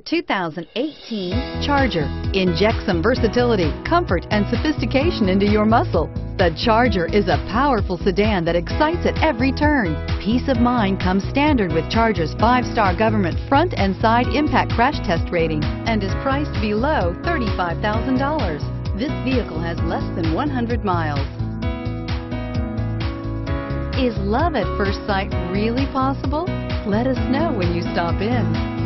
The 2018 Charger. Inject some versatility, comfort, and sophistication into your muscle. The Charger is a powerful sedan that excites at every turn. Peace of mind comes standard with Charger's five-star government front and side impact crash test rating and is priced below $35,000. This vehicle has less than 100 miles. Is love at first sight really possible? Let us know when you stop in.